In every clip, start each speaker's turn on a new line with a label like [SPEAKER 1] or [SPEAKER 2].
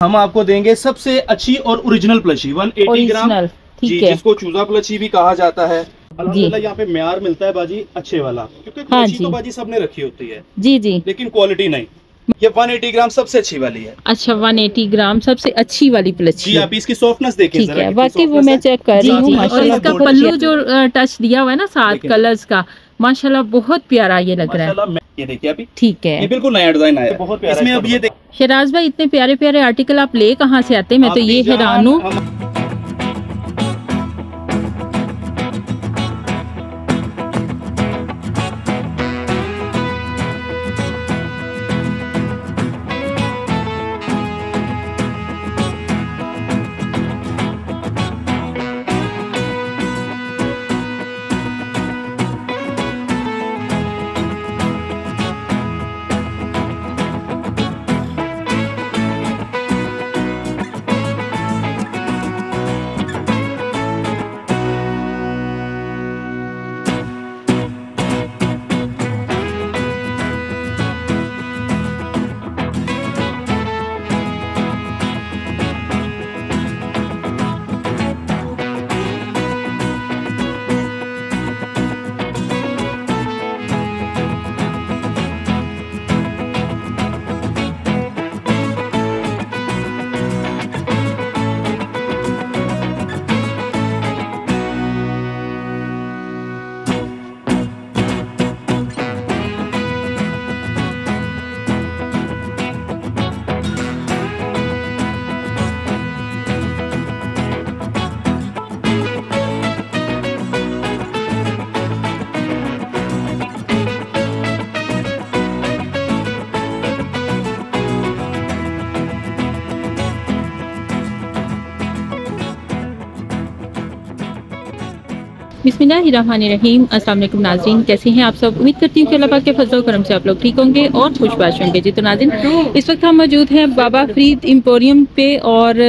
[SPEAKER 1] हम आपको देंगे सबसे अच्छी और ओरिजिनल प्लशी 180 ग्राम जी
[SPEAKER 2] है।
[SPEAKER 1] जिसको चूजा प्लची भी कहा जाता है। अल्हम्दुलिल्लाह यहाँ पे म्यार मिलता है बाजी अच्छे वाला। क्योंकि
[SPEAKER 2] हाँ
[SPEAKER 1] प्लची
[SPEAKER 2] जी।
[SPEAKER 1] तो बाजी सबने रखी होती है।
[SPEAKER 2] जी जी।
[SPEAKER 1] लेकिन क्वालिटी नहीं। ये 180 ग्राम सबसे अच्छी वाली है।
[SPEAKER 2] अच्छा 180 ग्राम सबसे अच्छी वाली प्लची
[SPEAKER 1] जी आप इसकी सॉफ्टनेस देखें
[SPEAKER 2] ठीक है
[SPEAKER 1] कितनी
[SPEAKER 2] वो मैं चेक कर रही हूँ।
[SPEAKER 1] और इसका पल्लू
[SPEAKER 2] जो टच दिया हुआ है ना सात
[SPEAKER 1] देखिए।
[SPEAKER 2] कलर्स का। माशाल्लाह बहुत प्यारा ये लग रहा है।
[SPEAKER 1] ये देखिए अभी।
[SPEAKER 2] ठीक
[SPEAKER 1] ये
[SPEAKER 2] है
[SPEAKER 1] बिल्कुल नया डिज़ाइन आया। है बहुत
[SPEAKER 3] प्यारा
[SPEAKER 1] इसमें अब ये देखिए
[SPEAKER 2] शराज भाई इतने प्यारे प्यारे आर्टिकल आप ले कहाँ से आते हैं? मैं तो ये हैरान हूँ। अस्सलाम वालेकुम नाज़रीन, कैसे हैं आप सब? उम्मीद करती हूँ कि अल्लाह के फजल करम से आप लोग ठीक होंगे और खुशबाश होंगे। जी तो नाजिन इस वक्त हम मौजूद हैं बाबा फरीद एम्पोरियम पे और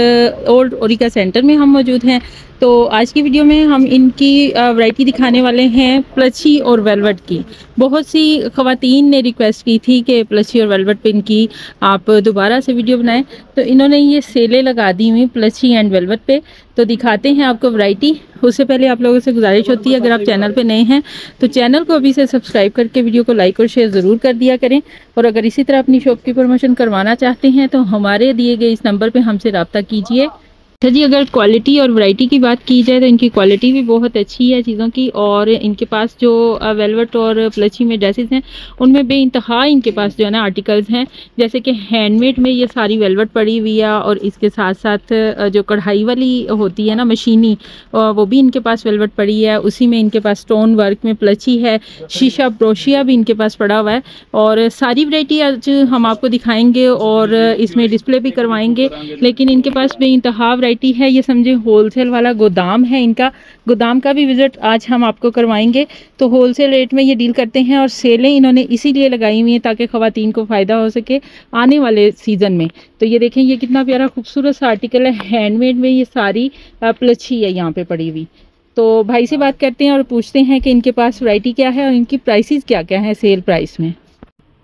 [SPEAKER 2] ओल्ड ओरिका सेंटर में हम मौजूद हैं। तो आज की वीडियो में हम इनकी वैरायटी दिखाने वाले हैं प्लची और वेलवेट की। बहुत सी ख़वातीन ने रिक्वेस्ट की थी कि प्लची और वेलवेट पे इनकी आप दोबारा से वीडियो बनाएँ। तो इन्होंने ये सेलें लगा दी हुई प्लची एंड वेलवेट पे। तो दिखाते हैं आपको वैरायटी उससे पहले आप लोगों से गुजारिश होती है, अगर आप चैनल पर नए हैं तो चैनल को अभी से सब्सक्राइब करके वीडियो को लाइक और शेयर ज़रूर कर दिया करें। और अगर इसी तरह अपनी शॉप की प्रमोशन करवाना चाहते हैं तो हमारे दिए गए इस नंबर पर हमसे रब्ता कीजिए। अच्छा जी, अगर क्वालिटी और वैरायटी की बात की जाए तो इनकी क्वालिटी भी बहुत अच्छी है चीज़ों की, और इनके पास जो वेलवेट और प्लची में ड्रेसेस हैं, उनमें बे इंतहा इनके पास जो है ना आर्टिकल्स हैं। जैसे कि हैंडमेड में ये सारी वेलवेट पड़ी हुई है, और इसके साथ साथ जो कढ़ाई वाली होती है ना मशीनी वो भी इनके पास वेलवेट पड़ी है। उसी में इनके पास स्टोन वर्क में प्लची है शीशा ब्रोशिया भी इनके पास पड़ा हुआ है, और सारी वैरायटी आज हम आपको दिखाएँगे, और इसमें डिस्प्ले भी करवाएँगे, लेकिन इनके पास बे इंतहा वैरायटी है, ये समझे होलसेल वाला गोदाम है इनका। गोदाम का भी विज़िट आज हम आपको करवाएँगे। तो होलसेल रेट में ये डील करते हैं और सेलें इन्होंने इसीलिए लगाई हुई हैं ताकि ख़वातीन को फ़ायदा हो सके आने वाले सीज़न में। तो ये देखें, ये कितना प्यारा खूबसूरत सा आर्टिकल है हैंडमेड में ये सारी प्लच्छी है यहाँ पे पड़ी हुई। तो भाई से बात करते हैं और पूछते हैं कि इनके पास वैरायटी क्या है और इनकी प्राइसेस क्या क्या है सेल प्राइस में।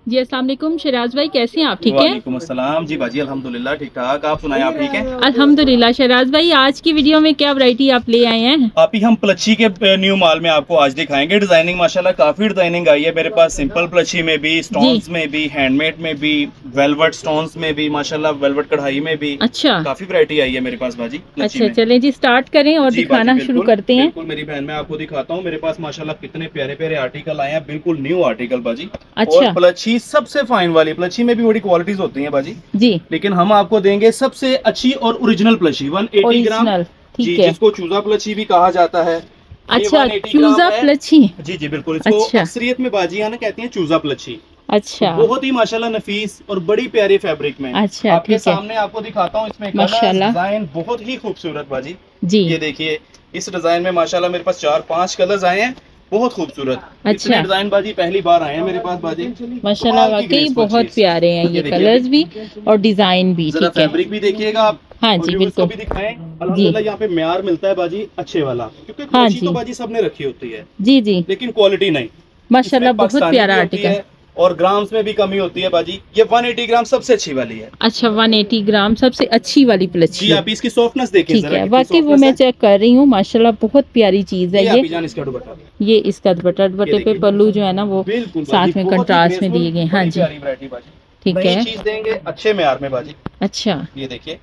[SPEAKER 2] जी वालेकुम। शराज भाई कैसे हैं आप? ठीक है?
[SPEAKER 1] अस्सलाम। जी बाजी अल्हम्दुलिल्लाह ठीक ठाक। आप सुनाए आप ठीक हैं?
[SPEAKER 2] अल्हम्दुलिल्लाह। शराज भाई आज की वीडियो में क्या वैरायटी आप ले आए हैं?
[SPEAKER 1] आप ही हम प्लची के न्यू माल में आपको आज दिखाएँगे। डिज़ाइनिंग माशाल्लाह काफ़ी डिज़ाइनिंग आई है मेरे पास। सिंपल प्लची में भी स्टोन्स में भी हैंडमेड में भी वेलवेट स्टोन्स में भी माशाल्लाह वेलवेट कढ़ाई में भी।
[SPEAKER 2] अच्छा।
[SPEAKER 1] काफ़ी वरायटी आई है मेरे पास भाजी
[SPEAKER 2] अच्छा चले जी स्टार्ट करें और दिखाना शुरू करते हैं।
[SPEAKER 1] बिल्कुल मेरी बहन मैं आपको दिखाता हूँ। मेरे पास माशाला कितने प्यारे प्यारे आर्टिकल आए हैं। बिल्कुल न्यू आर्टिकल भाजी
[SPEAKER 2] अच्छा।
[SPEAKER 1] और प्लची सबसे फाइन वाली प्लची में भी बड़ी क्वालिटीज होती हैं बाजी।
[SPEAKER 2] जी।
[SPEAKER 1] लेकिन हम आपको देंगे सबसे अच्छी और ओरिजिनल प्लशी 180 ग्राम जी
[SPEAKER 2] ठीक है।
[SPEAKER 1] जिसको चूजा प्लची भी कहा जाता है।
[SPEAKER 2] अच्छा चूजा प्लची?
[SPEAKER 1] जी जी बिल्कुल। इसको
[SPEAKER 2] अच्छा।
[SPEAKER 1] अक्सरियत में बाजियाँ ना कहती हैं चूजा प्लची।
[SPEAKER 2] अच्छा।
[SPEAKER 1] बहुत ही माशाल्लाह नफीस और बड़ी प्यारी फैब्रिक में।
[SPEAKER 2] अच्छा
[SPEAKER 1] आपके सामने आपको दिखाता हूँ इसमें डिज़ाइन बहुत ही खूबसूरत बाजी।
[SPEAKER 2] जी।
[SPEAKER 1] ये देखिए इस डिज़ाइन में माशाल्लाह मेरे पास चार पाँच कलर्स आए हैं। बहुत खूबसूरत।
[SPEAKER 2] अच्छा।
[SPEAKER 1] डिज़ाइन बाजी पहली बार आए हैं मेरे पास बाजी।
[SPEAKER 2] माशाल्लाह वाकई बहुत प्यारे हैं
[SPEAKER 1] ये
[SPEAKER 2] कलर्स भी और डिज़ाइन भी ठीक है।
[SPEAKER 1] फैब्रिक भी देखिएगा आप
[SPEAKER 2] हाँ जी बिल्कुल।
[SPEAKER 1] भी दिखाएँ। अल्हम्दुलिल्लाह यहाँ पे म्यार मिलता है बाजी अच्छे वाला। क्योंकि
[SPEAKER 2] हाँ जी।
[SPEAKER 1] तो बाजी सबने रखी होती है।
[SPEAKER 2] जी जी।
[SPEAKER 1] लेकिन क्वालिटी नहीं।
[SPEAKER 2] माशाल्लाह बहुत प्यारा आर्टिकल
[SPEAKER 1] है, और ग्राम्स में भी कमी होती है बाजी। ये 180 ग्राम सबसे अच्छी वाली है।
[SPEAKER 2] अच्छा 180 ग्राम सबसे अच्छी वाली
[SPEAKER 1] जी आप इसकी सॉफ्टनेस देखिए
[SPEAKER 2] ठीक है बाकी वो मैं चेक कर रही हूँ माशाल्लाह बहुत प्यारी चीज़ है
[SPEAKER 1] ये
[SPEAKER 2] ये।
[SPEAKER 1] इसका दुपट्टा
[SPEAKER 2] ये इसका दुपट्टा दुपट्टे पे पल्लू जो है ना वो साथ में कंट्रास्ट में दिए गए हाँ। जी। ठीक है।
[SPEAKER 1] अच्छे म्यार में बाजी।
[SPEAKER 2] अच्छा।
[SPEAKER 1] ये देखिए।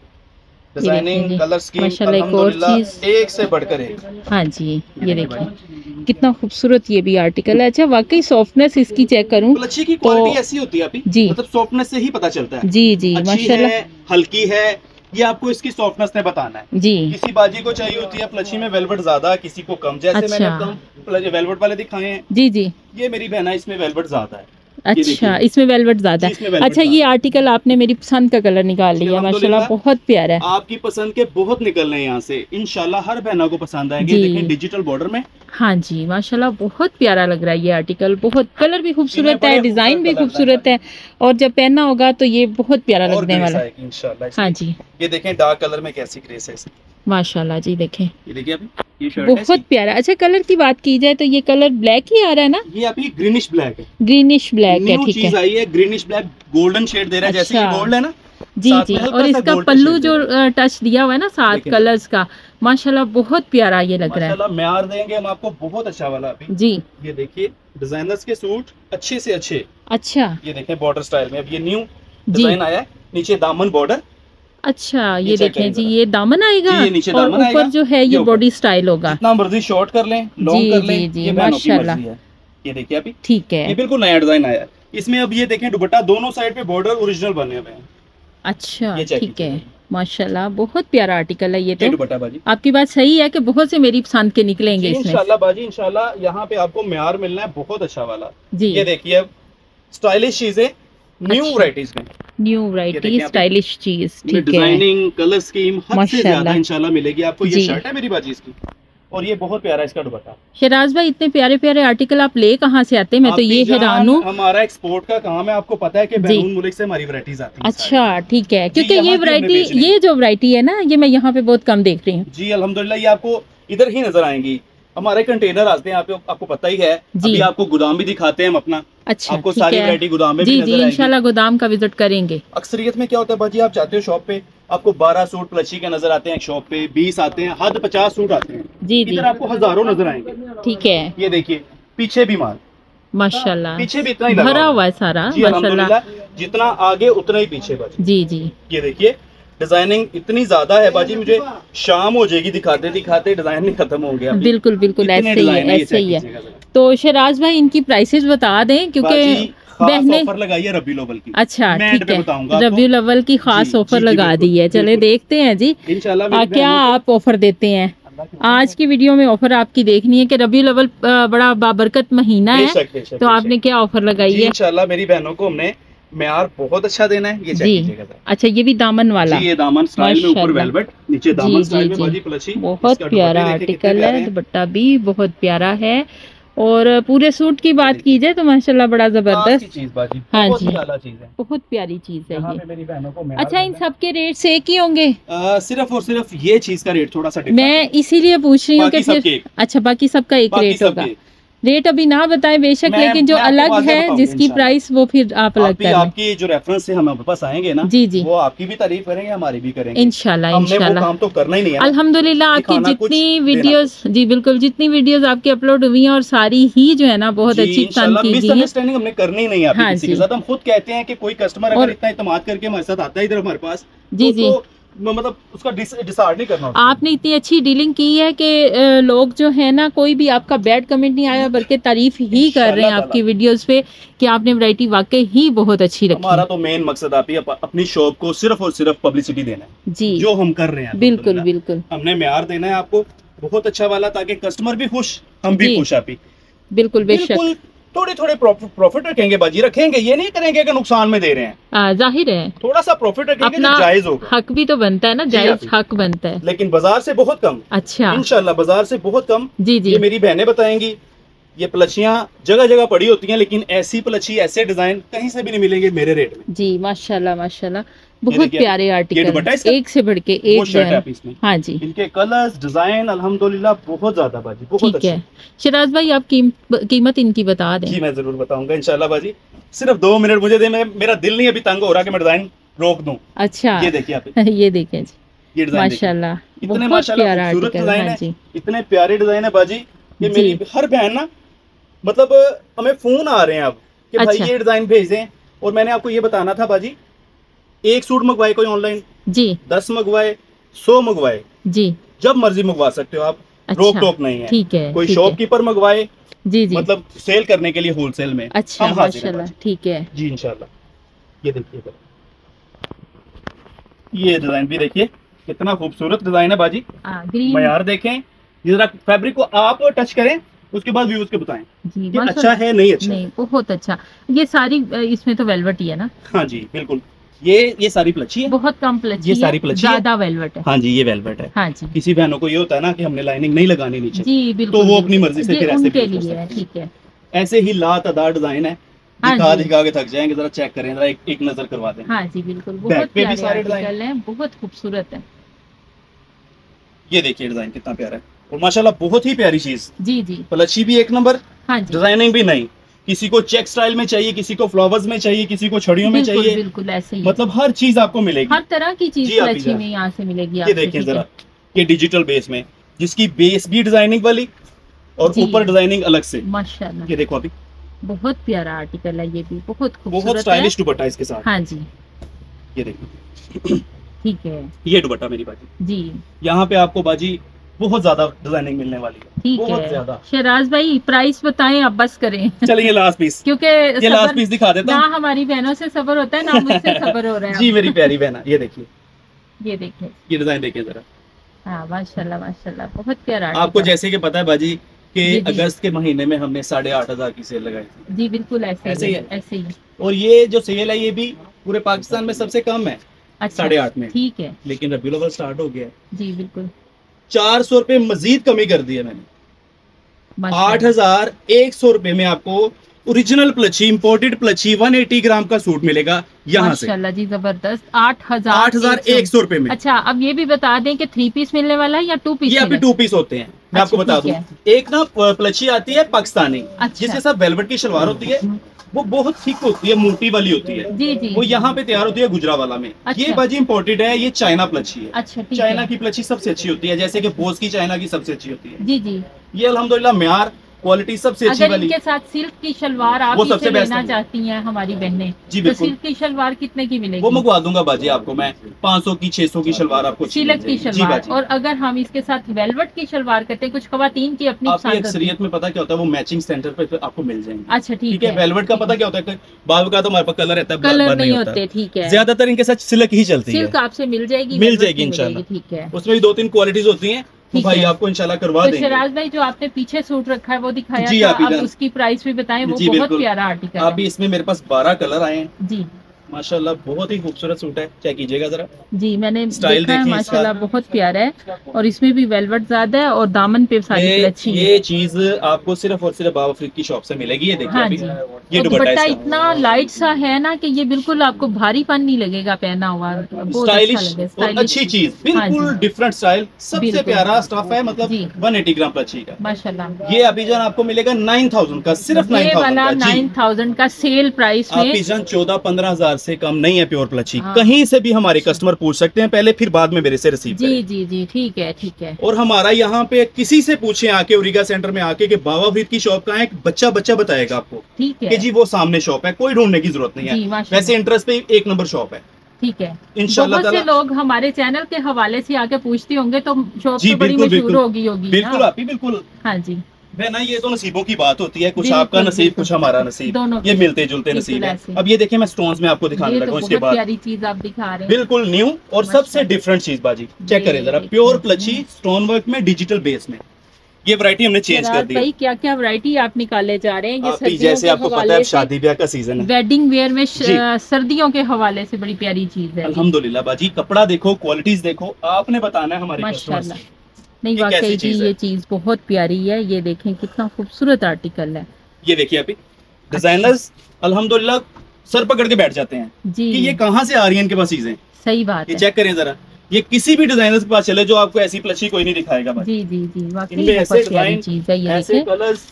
[SPEAKER 1] डिज़ाइनिंग कलर स्कीम
[SPEAKER 2] एक और चीज-
[SPEAKER 1] एक से बढ़कर एक।
[SPEAKER 2] हाँ जी ये देखिए। कितना खूबसूरत ये भी आर्टिकल है। अच्छा वाकई सॉफ्टनेस इसकी चेक करूँ
[SPEAKER 1] क्लची की
[SPEAKER 2] तो-
[SPEAKER 1] क्वालिटी ऐसी होती है अभी।
[SPEAKER 2] जी।
[SPEAKER 1] मतलब सॉफ्टनेस से ही पता चलता है।
[SPEAKER 2] जी जी माशाल्लाह।
[SPEAKER 1] हल्की है ये आपको इसकी सॉफ्टनेस ने बताना है।
[SPEAKER 2] जी।
[SPEAKER 1] किसी बाजी को चाहिए होती है प्लची में वेलवेट ज़्यादा किसी को कम। जैसे मैंने
[SPEAKER 2] अच्छा।
[SPEAKER 1] कम वेलवेट वाले दिखाए हैं।
[SPEAKER 2] जी जी।
[SPEAKER 1] ये मेरी बहना इसमें वेलवेट ज़्यादा है।
[SPEAKER 2] अच्छा इसमें वेलवेट ज़्यादा है। अच्छा ये आर्टिकल आपने मेरी पसंद का कलर निकाल लिया माशाल्लाह बहुत प्यारा है।
[SPEAKER 1] आपकी पसंद के बहुत निकल रहे हैं यहाँ से। इंशाल्लाह हर बहना को पसंद आएँगे। देखें डिजिटल बॉर्डर में।
[SPEAKER 2] हाँ जी माशाल्लाह बहुत प्यारा लग रहा है ये आर्टिकल बहुत कलर भी खूबसूरत है डिज़ाइन भी
[SPEAKER 1] खूबसूरत
[SPEAKER 2] है और जब पहनना होगा तो ये बहुत प्यारा लगने वाला है। हाँ जी।
[SPEAKER 1] ये देखें डार्क कलर में कैसी ग्रेस है।
[SPEAKER 2] माशाल्लाह जी देखें।
[SPEAKER 1] ये देखिए अभी ये
[SPEAKER 2] बहुत प्यारा। अच्छा कलर की बात की जाए तो ये कलर ब्लैक ही आ रहा है ना?
[SPEAKER 1] ये अभी ग्रीनिश ब्लैक है।
[SPEAKER 2] ग्रीनिश ब्लैक है ठीक है।
[SPEAKER 1] आई है ग्रीनिश ब्लैक गोल्डन शेड दे रहा है जैसे ये
[SPEAKER 2] अच्छा।
[SPEAKER 1] गोल्ड है ना।
[SPEAKER 2] जी जी। और इसका पल्लू जो टच दिया हुआ है ना सात
[SPEAKER 1] देखिए।
[SPEAKER 2] कलर्स का माशाल्लाह बहुत प्यारा ये लग रहा है।
[SPEAKER 1] माशाल्लाह म्यार देंगे हम आपको बहुत अच्छा वाला अभी।
[SPEAKER 2] जी।
[SPEAKER 1] ये देखिए डिजाइनर्स के सूट अच्छे से अच्छे।
[SPEAKER 2] अच्छा।
[SPEAKER 1] ये देखें बॉर्डर स्टाइल में। अब ये न्यू डिज़ाइन आया है नीचे दामन बॉर्डर
[SPEAKER 2] अच्छा ये देखें जी ये दामन आएगा
[SPEAKER 1] जी, ये नीचे
[SPEAKER 2] और
[SPEAKER 1] दामन आएगा,
[SPEAKER 2] ऊपर जो है
[SPEAKER 1] ये
[SPEAKER 2] बॉडी स्टाइल होगा।
[SPEAKER 1] जितना मर्ज़ी शॉर्ट कर लें
[SPEAKER 2] जी,
[SPEAKER 1] लॉन्ग कर
[SPEAKER 2] जी,
[SPEAKER 1] लें
[SPEAKER 2] जी,
[SPEAKER 1] ये
[SPEAKER 2] माशाल्लाह।
[SPEAKER 1] ये देखिए अभी।
[SPEAKER 2] ठीक है।
[SPEAKER 1] ये बिल्कुल नया डिज़ाइन आया इसमें अब ये देखें दुपट्टा दोनों साइड पे बॉर्डर ओरिजिनल बने हुए हैं।
[SPEAKER 2] अच्छा ठीक है। माशाल्लाह बहुत प्यारा आर्टिकल है ये तो।
[SPEAKER 1] बाजी।
[SPEAKER 2] आपकी बात सही है कि बहुत से मेरी पसंद के निकलेंगे इसमें।
[SPEAKER 1] इंशाल्लाह बाजी इंशाल्लाह यहाँ पे आपको म्यार मिलना है बहुत अच्छा वाला।
[SPEAKER 2] जी।
[SPEAKER 1] ये देखिए स्टाइलिश चीज़ें न्यू
[SPEAKER 2] अच्छा।
[SPEAKER 1] वैरायटीज में।
[SPEAKER 2] न्यू
[SPEAKER 1] ये
[SPEAKER 2] वैरायटी स्टाइलिश चीज़ ठीक है।
[SPEAKER 1] डिज़ाइनिंग कलर स्कीम हद से ज़्यादा इंशाल्लाह मिलेगी आपको। ये शर्ट है मेरी बाजी इसकी? और ये बहुत प्यारा इसका दुपट्टा।
[SPEAKER 2] शहराज भाई इतने प्यारे प्यारे आर्टिकल आप ले कहाँ से आते हैं? मैं तो ये हैरान हूँ।
[SPEAKER 1] हमारा एक्सपोर्ट का काम है। आपको पता है कि बैरून मुल्क से हमारी वैरायटीज आती हैं
[SPEAKER 2] अच्छा ठीक है। क्योंकि ये वैरायटी ये जो वैरायटी है ना ये मैं यहाँ पे बहुत कम देख रही हूँ।
[SPEAKER 1] जी अलहमदुल्ला ये आपको इधर ही नज़र आएँगी। हमारे कंटेनर आते हैं आपको आपको पता ही है। अभी आपको गोदाम भी दिखाते हैं हम अपना।
[SPEAKER 2] अच्छा
[SPEAKER 1] आपको सारी वैरायटी गोदाम में भी
[SPEAKER 2] जी
[SPEAKER 1] नज़र
[SPEAKER 2] जी
[SPEAKER 1] आएगी।
[SPEAKER 2] इंशाल्लाह गोदाम का विज़िट करेंगे।
[SPEAKER 1] अक्सरियत में क्या होता है बाजी आप जाते हो शॉप पे आपको 12 सूट प्लची के नज़र आते हैं एक शॉप पे 20 आते हैं हद 50 सूट आते हैं।
[SPEAKER 2] जी
[SPEAKER 1] इधर आपको हज़ारों नज़र आएँगे।
[SPEAKER 2] ठीक है।
[SPEAKER 1] ये देखिए पीछे भी माल।
[SPEAKER 2] माशाल्लाह।
[SPEAKER 1] पीछे भी इतना ही
[SPEAKER 2] भरा
[SPEAKER 1] हुआ
[SPEAKER 2] है। सारा माशाल्लाह।
[SPEAKER 1] जितना आगे उतना ही पीछे बाजी।
[SPEAKER 2] जी जी।
[SPEAKER 1] ये देखिए डिज़ाइनिंग इतनी ज़्यादा है बाजी मुझे शाम हो जाएगी दिखाते दिखाते डिज़ाइन नहीं खत्म हो गया।
[SPEAKER 2] बिल्कुल बिल्कुल ऐसे ही है ऐसे ही है। तो शहराज भाई इनकी प्राइसेस बता दें क्योंकि बहनें
[SPEAKER 1] ऑफ़र लगाई है रबी लोबल की।
[SPEAKER 2] अच्छा ठीक है। रबी लेवल की खास ऑफ़र लगा दी है। चले देखते हैं जी क्या आप ऑफ़र देते हैं? आज की वीडियो में ऑफ़र आपकी देखनी है कि रबी लेवल बड़ा बाबरकत महीना है तो आपने। क्या ऑफ़र लगाई है?
[SPEAKER 1] इंशाल्लाह मेरी बहनों को हमने म्यार बहुत अच्छा देना है ये चेक कीजिएगा
[SPEAKER 2] अच्छा ये भी दामन वाला।
[SPEAKER 1] जी ये दामन स्टाइल में ऊपर वेलवेट नीचे दामन स्टाइल में बाजी प्लची
[SPEAKER 2] बहुत प्यारा आर्टिकल है दुपट्टा भी बहुत प्यारा है। और पूरे सूट की बात की जाए तो माशाल्लाह बड़ा ज़बरदस्त। हाँ जी।
[SPEAKER 1] चीज़ है।
[SPEAKER 2] बहुत प्यारी चीज़ है ये।
[SPEAKER 1] मेरी बहनों को
[SPEAKER 2] अच्छा इन। सब के रेट एक ही होंगे?
[SPEAKER 1] आ, सिर्फ़ और सिर्फ़ ये चीज़ का रेट थोड़ा सा
[SPEAKER 2] मैं इसीलिए पूछ रही हूँ अच्छा बाकी सबका एक रेट होगा। रेट अभी ना बताए बेशक लेकिन जो अलग है जिसकी प्राइस वो फिर आप अलग
[SPEAKER 1] आप
[SPEAKER 2] कर
[SPEAKER 1] आपकी जो रेफरेंस से हम पास आएँगे ना
[SPEAKER 2] जी जी।
[SPEAKER 1] वो आपकी भी तारीफ़ करेंगे हमारी भी करेंगे।
[SPEAKER 2] इंशाल्लाह
[SPEAKER 1] काम तो करना ही नहीं है ना।
[SPEAKER 2] अल्हम्दुलिल्लाह आपकी जितनी वीडियोस जी बिल्कुल जितनी वीडियोस आपकी अपलोड हुई हैं और सारी ही जो है ना बहुत अच्छी
[SPEAKER 1] मिसअंडरस्टैंडिंग हमने करनी ही नहीं है
[SPEAKER 2] हाँ
[SPEAKER 1] हम खुद कहते हैं कि कोई कस्टमर अगर इतना इतमाद करके हमारे साथ आता है इधर हमारे पास
[SPEAKER 2] जी
[SPEAKER 1] तो
[SPEAKER 2] जी।
[SPEAKER 1] उसको मतलब उसका डिसाइड नहीं करना
[SPEAKER 2] आपने इतनी अच्छी डीलिंग की है कि लोग जो है ना कोई भी आपका बैड कमेंट नहीं आया बल्कि तारीफ़ ही कर रहे हैं आपकी वीडियोस पे कि आपने वैरायटी वाकई ही बहुत अच्छी रखी।
[SPEAKER 1] हमारा तो मेन मकसद आप ही अप- अपनी शॉप को सिर्फ़ और सिर्फ़ पब्लिसिटी देना है।
[SPEAKER 2] जी।
[SPEAKER 1] जो हम कर रहे हैं
[SPEAKER 2] बिल्कुल। बिल्कुल।
[SPEAKER 1] हमने म्यार देना है आपको बहुत अच्छा वाला ताकि कस्टमर भी खुश हम भी खुश आप
[SPEAKER 2] बिल्कुल बेशक।
[SPEAKER 1] थोड़े थोड़े प्रॉफिट रखेंगे बाजी रखेंगे ये नहीं करेंगे कि नुकसान में दे रहे हैं।
[SPEAKER 2] ज़ाहिर है।
[SPEAKER 1] थोड़ा सा प्रॉफिट रखेंगे जो जायज़ होगा।
[SPEAKER 2] हक भी तो बनता है ना जायज़ हक बनता है।
[SPEAKER 1] लेकिन बाज़ार से बहुत कम।
[SPEAKER 2] अच्छा।
[SPEAKER 1] इंशाल्लाह बाज़ार से बहुत कम।
[SPEAKER 2] जी जी।
[SPEAKER 1] ये मेरी बहनें बताएँगी ये प्लचियाँ जगह जगह पड़ी होती हैं लेकिन ऐसी प्लची ऐसे डिज़ाइन कहीं से भी नहीं मिलेंगे मेरे रेट में।
[SPEAKER 2] जी माशाल्लाह माशाल्लाह। बहुत प्यारे आर्टिकल एक से बढ़ के एक
[SPEAKER 1] शर्ट है।
[SPEAKER 2] जी।
[SPEAKER 1] इनके कलर्स डिज़ाइन अल्हम्दुलिल्लाह बहुत ज़्यादा बाजी बहुत
[SPEAKER 2] ठीक
[SPEAKER 1] अच्छे।
[SPEAKER 2] है शराज भाई आप कीम, कीमत इनकी बता दें।
[SPEAKER 1] जी मैं ज़रूर बताऊँगा इंशाल्लाह बाजी। सिर्फ़ दो मिनट मुझे दे मैं मेरा दिल नहीं अभी तंग हो रहा कि मैं डिज़ाइन रोक दूँ।
[SPEAKER 2] अच्छा।
[SPEAKER 1] ये देखिए आप।
[SPEAKER 2] ये देखें जी।
[SPEAKER 1] ये
[SPEAKER 2] माशाल्लाह।
[SPEAKER 1] इतने माशाल्लाह खूबसूरत डिज़ाइन
[SPEAKER 2] हाँ।
[SPEAKER 1] है इतने प्यारे डिज़ाइन है बाजी ये मेरी हर बहन ना मतलब हमें फ़ोन आ रहे हैं अब कि भाई
[SPEAKER 2] अच्छा।
[SPEAKER 1] ये डिज़ाइन भेज। दें और मैंने आपको ये बताना था बाजी एक सूट मंगवाए कोई ऑनलाइन
[SPEAKER 2] जी।
[SPEAKER 1] दस मंगवाए सौ मंगवाए।
[SPEAKER 2] जी।
[SPEAKER 1] जब मर्ज़ी मंगवा सकते हो आप।
[SPEAKER 2] अच्छा।
[SPEAKER 1] रोक टोक नहीं है।
[SPEAKER 2] ठीक है
[SPEAKER 1] कोई। शॉपकीपर मंगवाए
[SPEAKER 2] जी जी।
[SPEAKER 1] मतलब सेल करने के लिए होलसेल में।
[SPEAKER 2] अच्छा माशाल्लाह ठीक है।
[SPEAKER 1] जी इंशाल्लाह। ये देखिए ये डिज़ाइन भी देखिए। कितना खूबसूरत डिज़ाइन है बाजी। मयार देखें। ये जरा फैब्रिक को आप टच करें उसके बाद व्यूज़ के बताएँ।
[SPEAKER 2] जी
[SPEAKER 1] ये अच्छा है नहीं अच्छा
[SPEAKER 2] नहीं बहुत अच्छा। ये सारी इसमें तो वेलवेट ही है ना?
[SPEAKER 1] हाँ जी बिल्कुल। ये ये सारी प्लची है?
[SPEAKER 2] बहुत कम प्लची
[SPEAKER 1] ये सारी प्लची
[SPEAKER 2] ज़्यादा वेलवेट है।
[SPEAKER 1] हाँ जी ये वेलवेट है।
[SPEAKER 2] हाँ जी।
[SPEAKER 1] किसी बहनों को ये होता है ना कि हमने लाइनिंग नहीं लगानी नीचे।
[SPEAKER 2] जी बिल्कुल।
[SPEAKER 1] तो वो अपनी मर्ज़ी से फिर ऐसे
[SPEAKER 2] लिए है ठीक है।
[SPEAKER 1] ऐसे ही लातादार डिज़ाइन है।
[SPEAKER 2] हाँ
[SPEAKER 1] दिखा। दिखा के थक जाएँगे जरा चेक करें जरा एक, एक नज़र करवा दें।
[SPEAKER 2] हाँ जी बिल्कुल। बहुत
[SPEAKER 1] पे भी
[SPEAKER 2] प्यारे
[SPEAKER 1] सारे डिज़ाइन।
[SPEAKER 2] हैं बहुत खूबसूरत है।
[SPEAKER 1] ये देखिए डिज़ाइन कितना प्यारा है। और माशाल्लाह बहुत ही प्यारी चीज़।
[SPEAKER 2] जी जी।
[SPEAKER 1] प्लची भी एक नंबर
[SPEAKER 2] हाँ जी।
[SPEAKER 1] डिज़ाइनिंग भी नहीं। किसी को चेक स्टाइल में चाहिए किसी को फ्लावर्स में चाहिए किसी को छड़ियों में चाहिए।
[SPEAKER 2] बिल्कुल ऐसे ही।
[SPEAKER 1] मतलब हर चीज़ आपको मिलेगी।
[SPEAKER 2] हर तरह की चीज़ प्लची
[SPEAKER 1] इधर।
[SPEAKER 2] में यहाँ से मिलेगी
[SPEAKER 1] ये देखिए। जरा ये डिजिटल बेस में जिसकी बेस भी डिज़ाइनिंग वाली और ऊपर डिज़ाइनिंग अलग से।
[SPEAKER 2] माशाल्लाह।
[SPEAKER 1] ये देखो अभी।
[SPEAKER 2] बहुत प्यारा आर्टिकल है ये भी बहुत
[SPEAKER 1] बहुत स्टाइलिश दुपट्टा इसके साथ।
[SPEAKER 2] हाँ जी।
[SPEAKER 1] ये देखो
[SPEAKER 2] ठीक है।
[SPEAKER 1] ये दुपट्टा मेरी बाजी।
[SPEAKER 2] जी।
[SPEAKER 1] यहाँ पे आपको बाजी बहुत ज़्यादा डिज़ाइनिंग मिलने वाली है।
[SPEAKER 2] ठीक
[SPEAKER 1] बहुत ज़्यादा।
[SPEAKER 2] शहराज भाई प्राइस बताएँ आप बस करें।
[SPEAKER 1] चलिए लास्ट पीस
[SPEAKER 2] क्योंकि
[SPEAKER 1] ये लास्ट पीस दिखा देता
[SPEAKER 2] ना
[SPEAKER 1] हूँ
[SPEAKER 2] हमारी बहनों से सबर होता है ना मुझसे सबर हो रहा है।
[SPEAKER 1] जी मेरी प्यारी बहना ये देखिए।
[SPEAKER 2] ये देखें
[SPEAKER 1] ये डिज़ाइन देखिए जरा।
[SPEAKER 2] हाँ माशाल्लाह माशाल्लाह बहुत प्यारा
[SPEAKER 1] आपको जैसे कि पता है बाजी कि। अगस्त के महीने में हमने साढ़े आठ हज़ार की सेल लगाई थी।
[SPEAKER 2] जी बिल्कुल ऐसे
[SPEAKER 1] ऐसे
[SPEAKER 2] ही
[SPEAKER 1] ही।
[SPEAKER 2] ऐसे ही
[SPEAKER 1] और ये जो सेल है ये भी पूरे पाकिस्तान में सबसे कम है
[SPEAKER 2] अच्छा
[SPEAKER 1] साढ़े आठ में।
[SPEAKER 2] ठीक है।
[SPEAKER 1] लेकिन रबी स्टार्ट हो गया
[SPEAKER 2] जी बिल्कुल।
[SPEAKER 1] चार सौ रुपए मजीद कमी कर दी है मैंने आठ हज़ार एक सौ रुपए में आपको ओरिजिनल प्लची इंपोर्टेड प्लची 180 ग्राम का सूट मिलेगा यहाँ से।
[SPEAKER 2] माशाल्लाह जी ज़बरदस्त। आठ हज़ार
[SPEAKER 1] आठ हज़ार एक सौ रुपए में।
[SPEAKER 2] अच्छा अब ये भी बता दें कि थ्री पीस मिलने वाला है या टू पीस
[SPEAKER 1] ये अभी टू पीस होते हैं। मैं आपको
[SPEAKER 2] अच्छा,
[SPEAKER 1] बता
[SPEAKER 2] ठीक
[SPEAKER 1] दूँ। एक ना प्लची आती है पाकिस्तानी
[SPEAKER 2] अच्छा।
[SPEAKER 1] जिसके साथ वेलवेट की शलवार होती है। वो बहुत थिक होती है मोटी वाली होती है।
[SPEAKER 2] जी जी।
[SPEAKER 1] वो यहाँ पे तैयार होती है गुजरावाला में।
[SPEAKER 2] अच्छा।
[SPEAKER 1] ये बाजी इम्पोर्टेड है ये चाइना प्लची है।
[SPEAKER 2] अच्छा
[SPEAKER 1] चाइना
[SPEAKER 2] है।
[SPEAKER 1] की प्लची सबसे अच्छी होती है जैसे कि बोस की चाइना की सबसे अच्छी होती है।
[SPEAKER 2] जी जी।
[SPEAKER 1] ये अलहमदुल्ला म्यार क्वालिटी सबसे अच्छी
[SPEAKER 2] अगर
[SPEAKER 1] वाली।
[SPEAKER 2] इनके साथ सिल्क की शलवार आप
[SPEAKER 1] वो सबसे
[SPEAKER 2] लेना चाहती हैं हमारी बहनें
[SPEAKER 1] जी
[SPEAKER 2] तो सिल्क की शलवार कितने की मिलेगी?
[SPEAKER 1] वो मंगवा दूँगा बाजी आपको मैं। 500 की 600 की शलवार आपको
[SPEAKER 2] सिल्क की शलवार। और अगर हम इसके साथ वेलवेट की शलवार करते हैं कुछ खातन की अपनी
[SPEAKER 1] अक्सरियत में पता क्या होता है वो मैचिंग सेंटर पे आपको मिल जाएँगे।
[SPEAKER 2] अच्छा ठीक
[SPEAKER 1] है वेलवेट का पता क्या होता है बाल का तो हमारे पास कलर रहता है
[SPEAKER 2] कलर नहीं
[SPEAKER 1] होते।
[SPEAKER 2] ठीक है।
[SPEAKER 1] ज़्यादातर इनके साथ सिल्क ही चलती है।
[SPEAKER 2] सिल्क आपसे मिल जाएगी
[SPEAKER 1] मिल जाएगी।
[SPEAKER 2] मिलेगी, ठीक है।
[SPEAKER 1] उसमें भी दो तीन क्वालिटीज होती हैं। तो भाई आपको इंशाल्लाह करवा
[SPEAKER 2] तो
[SPEAKER 1] देंगे।
[SPEAKER 2] शराज भाई जो आपने पीछे सूट रखा है वो दिखाया
[SPEAKER 1] जी, आप
[SPEAKER 2] उसकी प्राइस भी बताएँ वो बहुत प्यारा आर्टिकल
[SPEAKER 1] अभी इसमें मेरे पास 12 कलर आए हैं।
[SPEAKER 2] जी।
[SPEAKER 1] माशाल्लाह बहुत ही खूबसूरत सूट है। चेक कीजिएगा जरा।
[SPEAKER 2] जी मैंने
[SPEAKER 1] स्टाइल
[SPEAKER 2] देखा है माशाल्लाह बहुत प्यारा है और इसमें भी वेलवेट ज़्यादा है और दामन पे सारी है।
[SPEAKER 1] ये चीज़ आपको सिर्फ़ और सिर्फ़ बाबा फरीद की शॉप से मिलेगी ये देखिए
[SPEAKER 2] हाँ
[SPEAKER 1] अभी। ये दुपट्टा
[SPEAKER 2] इतना लाइट सा है ना कि ये बिल्कुल आपको भारीपन नहीं लगेगा पहना हुआ। अच्छा
[SPEAKER 1] स्टाइलिश
[SPEAKER 2] स्टाइलिश
[SPEAKER 1] अच्छी चीज़।
[SPEAKER 2] हाँ
[SPEAKER 1] बिल्कुल डिफरेंट स्टाइल सबसे। प्यारा स्टफ़ है मतलब
[SPEAKER 2] जी।
[SPEAKER 1] 180 ग्राम प्लची का
[SPEAKER 2] माशाल्लाह।
[SPEAKER 1] ये अभी जान आपको मिलेगा 9000 का सिर्फ़
[SPEAKER 2] ये
[SPEAKER 1] 9000
[SPEAKER 2] वाला
[SPEAKER 1] का। जी।
[SPEAKER 2] नाइन थाउज़ेंड का सेल प्राइस में
[SPEAKER 1] जान चौदह पंद्रह हज़ार से कम नहीं है प्योर प्लची।
[SPEAKER 2] हाँ।
[SPEAKER 1] कहीं से भी हमारे कस्टमर पूछ सकते हैं पहले फिर बाद में मेरे से रिसीव
[SPEAKER 2] जी जी जी ठीक है ठीक है।
[SPEAKER 1] और हमारा यहाँ पे किसी से पूछे आके उरिगा सेंटर में आके कि बाबा फरीद की शॉप कहाँ है बच्चा बच्चा बताएगा आपको
[SPEAKER 2] ठीक है।
[SPEAKER 1] जी वो सामने शॉप है कोई ढूँढने की ज़रूरत नहीं है। वैसे इंटरेस्ट पे एक नंबर शॉप है।
[SPEAKER 2] ठीक है।
[SPEAKER 1] इंशाल्लाह
[SPEAKER 2] बहुत से लोग हमारे चैनल के हवाले से आके पूछते होंगे तो शॉप तो बड़ी मशहूर। होगी होगी
[SPEAKER 1] बिल्कुल आप ही बिल्कुल।
[SPEAKER 2] हाँ जी।
[SPEAKER 1] ना ये तो नसीबों की बात होती है कुछ आपका नसीब कुछ हमारा नसीब।
[SPEAKER 2] दोनों
[SPEAKER 1] ये मिलते जुलते नसीब है। अब ये देखिए मैं स्टोन्स में आपको दिखाने लगा
[SPEAKER 2] तो
[SPEAKER 1] उसके बाद।
[SPEAKER 2] चीज़ आप दिखा रहे हैं।
[SPEAKER 1] बिल्कुल न्यू और सबसे डिफरेंट चीज़ बाजी। चेक करें जरा प्योर प्लची स्टोन वर्क में डिजिटल बेस में। ये वैरायटी हमने चेंज कर दी।
[SPEAKER 2] भाई क्या क्या वैरायटी आप निकाले जा रहे हैं? ये
[SPEAKER 1] आप जैसे आपको पता है शादी ब्याह का सीज़न है।
[SPEAKER 2] वेडिंग वेयर में सर्दियों के हवाले से बड़ी प्यारी चीज़ है।
[SPEAKER 1] अल्हम्दुलिल्लाह बाजी कपड़ा देखो क्वालिटीज देखो आपने बताना है हमारे
[SPEAKER 2] नहीं वाकई जी ये चीज़ बहुत प्यारी है ये देखें कितना खूबसूरत आर्टिकल है।
[SPEAKER 1] ये देखिए अभी डिजाइनर्स अल्हम्दुलिल्लाह सर पकड़ के बैठ जाते हैं
[SPEAKER 2] जी।
[SPEAKER 1] कि ये कहाँ से आ रही है इनके पास चीज़ें?
[SPEAKER 2] सही बात
[SPEAKER 1] ये
[SPEAKER 2] है।
[SPEAKER 1] चेक करें जरा ये किसी भी डिज़ाइनर के पास चले जो आपको ऐसी प्लशी कोई नहीं दिखाएगा
[SPEAKER 2] जी जी जी वाकई बहुत प्यारी चीज़ है ये
[SPEAKER 1] ऐसे कलर्स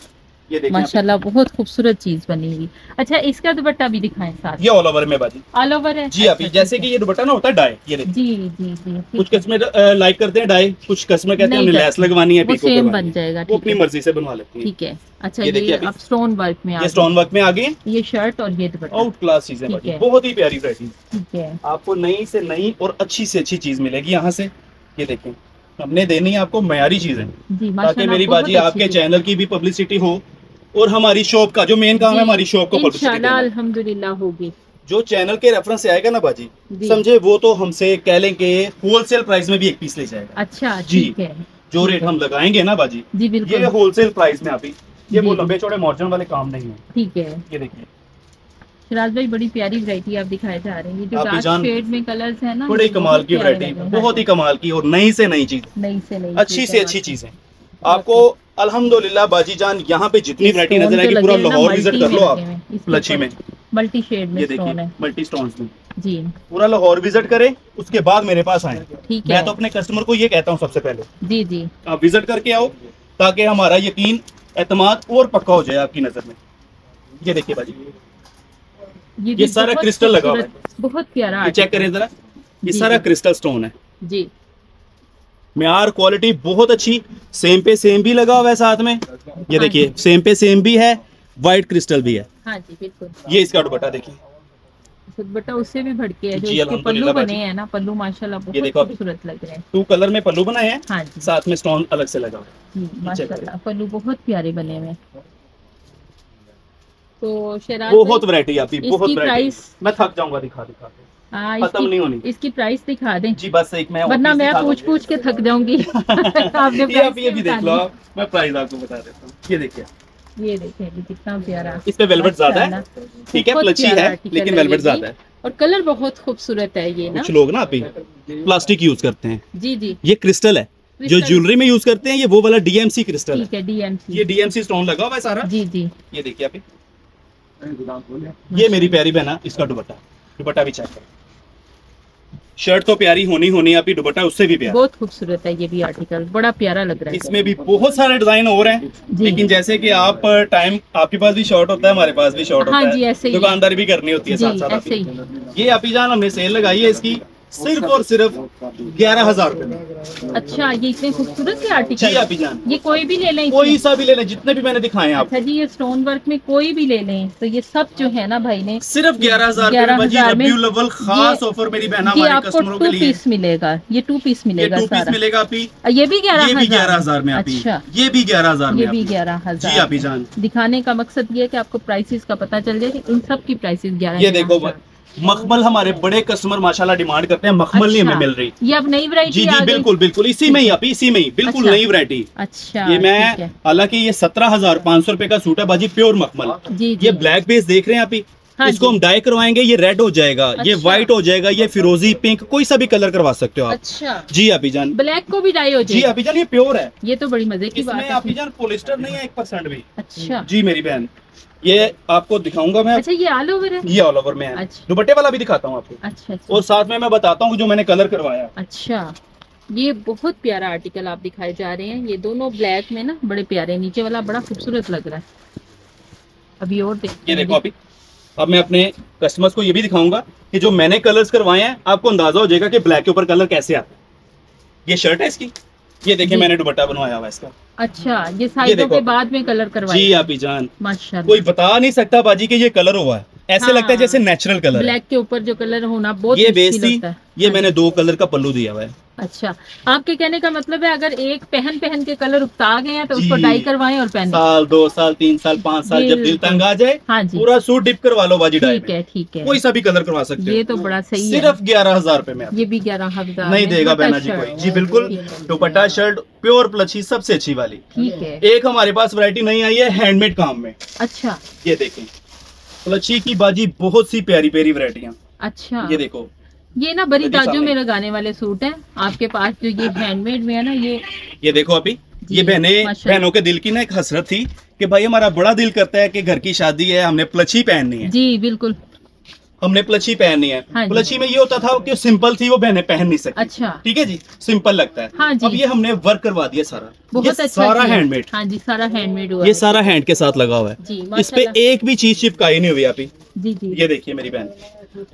[SPEAKER 1] ये
[SPEAKER 2] माशाल्लाह बहुत खूबसूरत चीज़ बनी हुई। अच्छा इसका दुपट्टा भी दिखाएँ साथ
[SPEAKER 1] ये ऑल ओवर में बाजी।
[SPEAKER 2] ऑल ओवर है?
[SPEAKER 1] जी अभी
[SPEAKER 2] अच्छा,
[SPEAKER 1] जैसे
[SPEAKER 2] ठीक
[SPEAKER 1] कि ये दुपट्टा ना होता है डाई ये
[SPEAKER 2] जी जी जी
[SPEAKER 1] कुछ। कस्टमर लाइक करते हैं डाई कुछ कस्टमर कहते हैं हमने लेस लगवानी है पीको
[SPEAKER 2] सेम बन जाएगा
[SPEAKER 1] वो अपनी मर्ज़ी से बनवा लेते हैं।
[SPEAKER 2] ठीक है। अच्छा
[SPEAKER 1] ये देखिए।
[SPEAKER 2] अब स्टोन वर्क में आ
[SPEAKER 1] ये स्टोन वर्क में आ गई
[SPEAKER 2] ये शर्ट और ये दुपट्टा।
[SPEAKER 1] आउट क्लास चीज़ें
[SPEAKER 2] है।
[SPEAKER 1] बहुत ही प्यारी वैरायटी
[SPEAKER 2] ठीक है।
[SPEAKER 1] आपको नई से नई और अच्छी से अच्छी चीज़ मिलेगी यहाँ से। ये देखें हमने देनी है आपको मयारी चीज़ें। ताकि मेरी बाजी आपके चैनल की भी पब्लिसिटी हो। और हमारी शॉप का जो मेन काम है हमारी शॉप को
[SPEAKER 2] अल्हम्दुलिल्लाह होगी।
[SPEAKER 1] जो चैनल के रेफरेंस से आएगा ना बाजी समझे वो तो हमसे कह लें कि होलसेल प्राइस में भी एक पीस ले जाएगा।
[SPEAKER 2] अच्छा
[SPEAKER 1] जी। जो रेट हम लगाएँगे ना बाजी
[SPEAKER 2] जी
[SPEAKER 1] ये होलसेल प्राइस में अभी ये वो। लंबे चौड़े मॉर्जन वाले काम नहीं है।
[SPEAKER 2] ठीक है।
[SPEAKER 1] ये देखिए।
[SPEAKER 2] शिराज भाई बड़ी प्यारी वैरायटी आप दिखाए जा रहे हैं। ये जो
[SPEAKER 1] आप
[SPEAKER 2] डार्क
[SPEAKER 1] जान-
[SPEAKER 2] शेड में कलर्स है ना
[SPEAKER 1] बड़ी कमाल की वैरायटी
[SPEAKER 2] लग।
[SPEAKER 1] बहुत ही कमाल की और नई से नई चीज़।
[SPEAKER 2] नई से नई
[SPEAKER 1] अच्छी से अच्छी। चीज़ें। आपको अल्हम्दुलिल्लाह बाजी जान यहाँ पे जितनी
[SPEAKER 2] ये
[SPEAKER 1] वैरायटी नज़र आएगी पूरा लाहौर विज़िट कर लो आप
[SPEAKER 2] ऊपर
[SPEAKER 1] में
[SPEAKER 2] मल्टी शेड में।
[SPEAKER 1] ये देखिए मल्टी स्टोन्स में।
[SPEAKER 2] जी।
[SPEAKER 1] पूरा लाहौर विज़िट करें उसके बाद मेरे पास आए। मैं तो अपने कस्टमर को ये कहता हूँ सबसे पहले।
[SPEAKER 2] जी जी।
[SPEAKER 1] आप विज़िट करके आओ ताकि हमारा यकीन एतमाद और पक्का हो जाए आपकी नज़र में। ये देखिए बाजी।
[SPEAKER 2] भी
[SPEAKER 1] ये सारा क्रिस्टल लगा हुआ है।
[SPEAKER 2] बहुत प्यारा
[SPEAKER 1] चेक करें जरा ये सारा क्रिस्टल स्टोन है।
[SPEAKER 2] जी।
[SPEAKER 1] म्यार क्वालिटी बहुत अच्छी। सेम पे सेम भी लगा हुआ है साथ में। ये
[SPEAKER 2] हाँ
[SPEAKER 1] देखिए सेम पे सेम भी है व्हाइट क्रिस्टल भी है।
[SPEAKER 2] हाँ जी बिल्कुल।
[SPEAKER 1] ये इसका दुपट्टा देखिए।
[SPEAKER 2] दुपट्टा उससे भी भड़के है जो पल्लू। बने हैं ना पल्लू माशाल्लाह बहुत। खूबसूरत लग रहे हैं।
[SPEAKER 1] टू कलर में पल्लू बनाए हैं
[SPEAKER 2] हाँ जी।
[SPEAKER 1] साथ में स्टोन अलग से लगा हुआ है।
[SPEAKER 2] माशाल्लाह पल्लू बहुत प्यारे बने हुए तो
[SPEAKER 1] बहुत वैरायटी आती बहुत
[SPEAKER 2] प्राइस
[SPEAKER 1] मैं थक जाऊँगा दिखा दिखा। के
[SPEAKER 2] हाँ,
[SPEAKER 1] खत्म नहीं होनी।
[SPEAKER 2] इसकी प्राइस दिखा दें।
[SPEAKER 1] जी बस एक मैं और
[SPEAKER 2] वरना मैं पूछ पूछ के थक जाऊँगी। आपने
[SPEAKER 1] ये आप ये भी देख लो मैं प्राइस आपको बता देता हूँ। ये देखिए।
[SPEAKER 2] ये देखें ये कितना प्यारा।
[SPEAKER 1] इस पे वेलवेट ज़्यादा है ठीक है प्लची है लेकिन वेलवेट ज़्यादा है।
[SPEAKER 2] और कलर बहुत खूबसूरत है ये ना?
[SPEAKER 1] कुछ लोग ना अभी प्लास्टिक यूज़ करते हैं।
[SPEAKER 2] जी जी।
[SPEAKER 1] ये क्रिस्टल है। जो ज्वेलरी में यूज़ करते हैं ये वो वाला डीएमसी क्रिस्टल
[SPEAKER 2] ठीक है। डीएमसी
[SPEAKER 1] ये डीएमसी स्टोन लगा हुआ है सारा।
[SPEAKER 2] जी जी।
[SPEAKER 1] ये देखिए अभी ये मेरी प्यारी बहना इसका दुपट्टा। दुपट्टा भी चेक करें। शर्ट तो प्यारी होनी होनी है अभी दुपट्टा उससे भी प्यारा।
[SPEAKER 2] बहुत खूबसूरत है ये भी आर्टिकल बड़ा प्यारा लग रहा है।
[SPEAKER 1] इसमें भी बहुत सारे डिज़ाइन और हैं लेकिन जैसे कि आप टाइम आपके पास भी शॉर्ट होता है हमारे पास भी शॉर्ट
[SPEAKER 2] हाँ
[SPEAKER 1] होता
[SPEAKER 2] जी,
[SPEAKER 1] है। दुकानदारी भी करनी होती है साथ साथ।
[SPEAKER 2] ही।
[SPEAKER 1] ये अभी जान हमने सेल लगाई है इसकी। सिर्फ़ और सिर्फ़ ग्यारह हज़ार रुपए
[SPEAKER 2] अच्छा ये इतने खूबसूरत से आर्टिकल
[SPEAKER 1] अभी जान।
[SPEAKER 2] ये कोई भी ले लें
[SPEAKER 1] कोई सा भी ले लें जितने भी मैंने दिखाए आप।
[SPEAKER 2] अच्छा जी ये स्टोन वर्क में कोई भी ले लें तो ये सब जो है ना भाई ने
[SPEAKER 1] सिर्फ़ ग्यारह हज़ार
[SPEAKER 2] 11,000 में
[SPEAKER 1] रबीउल अव्वल खास ऑफ़र मेरी बहना
[SPEAKER 2] आपको टू
[SPEAKER 1] के लिए।
[SPEAKER 2] पीस मिलेगा ये टू पीस मिलेगा
[SPEAKER 1] टू पीस मिलेगा अभी
[SPEAKER 2] ये भी ग्यारह
[SPEAKER 1] भी ग्यारह हज़ार में
[SPEAKER 2] अच्छा।
[SPEAKER 1] ये भी ग्यारह हज़ार
[SPEAKER 2] ये भी ग्यारह हज़ार। दिखाने का मकसद ये है कि आपको प्राइसेस का पता चल जाए इन सब की प्राइसेस ग्यारह
[SPEAKER 1] ये देखो मखमल हमारे बड़े कस्टमर माशाल्लाह डिमांड करते हैं। मखमल अच्छा, नहीं हमें मिल रही।
[SPEAKER 2] ये अब नई वैरायटी
[SPEAKER 1] जी जी बिल्कुल बिल्कुल। इसी में ही अभी इसी में ही। बिल्कुल
[SPEAKER 2] अच्छा।
[SPEAKER 1] नई वैरायटी
[SPEAKER 2] अच्छा
[SPEAKER 1] ये मैं। हालाँकि ये सत्रह हज़ार पाँच सौ रुपए का सूट है बाजी प्योर मखमल।
[SPEAKER 2] जी जी।
[SPEAKER 1] ये ब्लैक बेस देख रहे हैं अभी
[SPEAKER 2] हाँ।
[SPEAKER 1] इसको हम डाई करवाएँगे ये रेड हो जाएगा अच्छा। ये
[SPEAKER 2] अच्छा।
[SPEAKER 1] व्हाइट हो जाएगा ये फिरोजी पिंक कोई सा भी कलर करवा सकते हो आप।
[SPEAKER 2] अच्छा।
[SPEAKER 1] जी अभी जान।
[SPEAKER 2] ब्लैक को भी डाई हो जाएगा
[SPEAKER 1] जी
[SPEAKER 2] जाए
[SPEAKER 1] अभी जान ये प्योर है।
[SPEAKER 2] ये तो बड़ी मज़े की बात है
[SPEAKER 1] अभी जान पोलिस्टर नहीं है एक परसेंट भी।
[SPEAKER 2] अच्छा।
[SPEAKER 1] जी मेरी बहन। ये आपको दिखाऊँगा मैं।
[SPEAKER 2] अच्छा ये ऑल ओवर है?
[SPEAKER 1] ये ऑल ओवर में है।
[SPEAKER 2] अच्छा।
[SPEAKER 1] दुपट्टे वाला भी दिखाता हूँ आपको।
[SPEAKER 2] अच्छा अच्छा।
[SPEAKER 1] और साथ में मैं बताता हूँ जो मैंने कलर करवाया।
[SPEAKER 2] अच्छा ये बहुत प्यारा आर्टिकल आप दिखाए जा रहे हैं। ये दोनों ब्लैक में ना बड़े प्यारे नीचे वाला बड़ा खूबसूरत लग रहा है। अभी और
[SPEAKER 1] ये देखो अभी। अब मैं अपने कस्टमर्स को ये भी दिखाऊँगा कि जो मैंने कलर्स करवाए हैं आपको अंदाज़ा हो जाएगा कि ब्लैक के ऊपर कलर कैसे आता है। ये शर्ट है इसकी? ये देखिए मैंने दुपट्टा बनवाया हुआ इसका।
[SPEAKER 2] अच्छा ये साइडों के बाद में कलर
[SPEAKER 1] करवाया
[SPEAKER 2] जी
[SPEAKER 1] आप जान।
[SPEAKER 2] माशाल्लाह।
[SPEAKER 1] कोई बता नहीं सकता बाजी कि ये कलर हुआ है। ऐसे
[SPEAKER 2] हाँ।
[SPEAKER 1] लगता है जैसे नेचुरल कलर
[SPEAKER 2] ब्लैक के ऊपर जो कलर होना बहुत
[SPEAKER 1] ये बेस
[SPEAKER 2] है।
[SPEAKER 1] ये
[SPEAKER 2] हाँ।
[SPEAKER 1] मैंने दो कलर का पल्लू दिया हुआ है।
[SPEAKER 2] अच्छा आपके कहने का मतलब है अगर एक पहन पहन के कलर उगता गए हैं तो उसको डाई करवाएँ और पहने।
[SPEAKER 1] साल दो साल तीन साल पाँच साल जब दिल तंग आ जाए
[SPEAKER 2] हाँ जी।
[SPEAKER 1] पूरा सूट डिप करवा लो बाजी डाई
[SPEAKER 2] ठीक है ठीक है।
[SPEAKER 1] कोई सा भी कलर करवा सकते
[SPEAKER 2] ये तो बड़ा सही है।
[SPEAKER 1] सिर्फ़ ग्यारह हज़ार रुपए में
[SPEAKER 2] ये भी ग्यारह हज़ार
[SPEAKER 1] नहीं देगा बहना जी कोई। जी बिल्कुल। दुपट्टा शर्ट प्योर प्लची सबसे अच्छी वाली।
[SPEAKER 2] ठीक है।
[SPEAKER 1] एक हमारे पास वैरायटी नहीं आई है हैंडमेड काम में।
[SPEAKER 2] अच्छा।
[SPEAKER 1] ये देखें। प्लची की बाजी बहुत सी प्यारी प्यारी वरायटिया।
[SPEAKER 2] अच्छा।
[SPEAKER 1] ये देखो।
[SPEAKER 2] ये ना बड़ी दाजो। में लगाने वाले सूट है। आपके पास जो ये हैंडमेड में है ना ये
[SPEAKER 1] ये देखो अभी। ये बहने बहनों के दिल की ना एक हसरत थी कि भाई हमारा बड़ा दिल करता है कि घर की शादी है हमने प्लची पहननी है।
[SPEAKER 2] जी बिल्कुल।
[SPEAKER 1] हमने प्लची पहननी
[SPEAKER 2] हाँ।
[SPEAKER 1] है। प्लची में ये होता था कि सिंपल थी वो बहने पहन नहीं सकती
[SPEAKER 2] अच्छा।
[SPEAKER 1] ठीक है जी? सिंपल लगता है।
[SPEAKER 2] हाँ जी।
[SPEAKER 1] अब ये हमने वर्क करवा दिया सारा।
[SPEAKER 2] बहुत
[SPEAKER 1] ये
[SPEAKER 2] अच्छा
[SPEAKER 1] सारा हैंडमेड
[SPEAKER 2] हाँ जी सारा हैंडमेड हुआ
[SPEAKER 1] ये
[SPEAKER 2] है।
[SPEAKER 1] सारा हैंड के साथ लगा हुआ है।
[SPEAKER 2] जी
[SPEAKER 1] इस पे एक भी चीज़ चिपकाई नहीं हुई अभी।
[SPEAKER 2] जी जी।
[SPEAKER 1] ये देखिए मेरी बहन।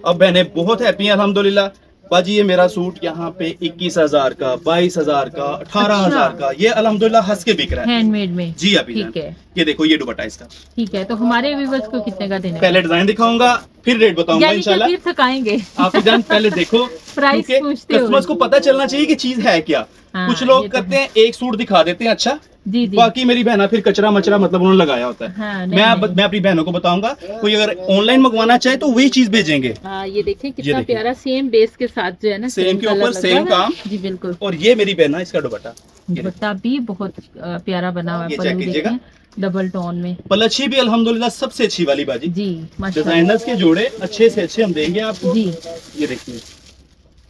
[SPEAKER 1] अब बहने बहुत हैप्पी है अलहमदुल्ला बाजी ये मेरा सूट यहाँ पे इक्कीस हज़ार का बाईस हज़ार का अठारह
[SPEAKER 2] अच्छा। हज़ार।
[SPEAKER 1] का ये अलहमदुल्ला हंस के बिक रहा है।
[SPEAKER 2] हैंडमेड में।
[SPEAKER 1] जी अभी
[SPEAKER 2] ठीक है।
[SPEAKER 1] ये देखो ये दुपट्टा इसका।
[SPEAKER 2] ठीक है तो हमारे व्यूवर्स को कितने का देने
[SPEAKER 1] पहले डिज़ाइन दिखाऊँगा फिर रेट बताऊँगा इंशाल्लाह।
[SPEAKER 2] फिर थकाएँगे।
[SPEAKER 1] आप जान पहले देखो
[SPEAKER 2] प्राइस पूछते
[SPEAKER 1] कस्टमर्स को पता चलना चाहिए कि चीज़ है क्या।
[SPEAKER 2] हाँ,
[SPEAKER 1] कुछ
[SPEAKER 2] ये
[SPEAKER 1] लोग
[SPEAKER 2] तो
[SPEAKER 1] करते हैं एक सूट दिखा देते हैं अच्छा?
[SPEAKER 2] जी जी।
[SPEAKER 1] बाकी मेरी बहना फिर कचरा मचरा मतलब उन्होंने लगाया होता है।
[SPEAKER 2] हाँ, नहीं,
[SPEAKER 1] मैं
[SPEAKER 2] नहीं।
[SPEAKER 1] मैं अपनी बहनों को बताऊँगा कोई अगर ऑनलाइन मंगवाना चाहे तो वही चीज़ भेजेंगे।
[SPEAKER 2] हाँ ये देखिए
[SPEAKER 1] ये
[SPEAKER 2] कितना
[SPEAKER 1] देखिए।
[SPEAKER 2] प्यारा सेम बेस के साथ जो है ना
[SPEAKER 1] Same के ऊपर
[SPEAKER 2] है।
[SPEAKER 1] काम।
[SPEAKER 2] जी बिल्कुल।
[SPEAKER 1] और ये मेरी बहना इसका दुपट्टा।
[SPEAKER 2] दुपट्टा भी बहुत प्यारा बना हुआ है डबल टोन में।
[SPEAKER 1] पलच्छी भी अल्हम्दुलिल्लाह सबसे अच्छी वाली बाजी।
[SPEAKER 2] जी
[SPEAKER 1] डिजाइनर्स के जोड़े अच्छे से अच्छे हम देंगे आपको।
[SPEAKER 2] जी।
[SPEAKER 1] ये देखिए।